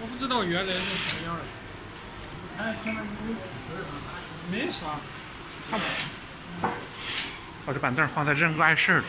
我不知道原来是什么样的。没啥，这板凳放在碍事了。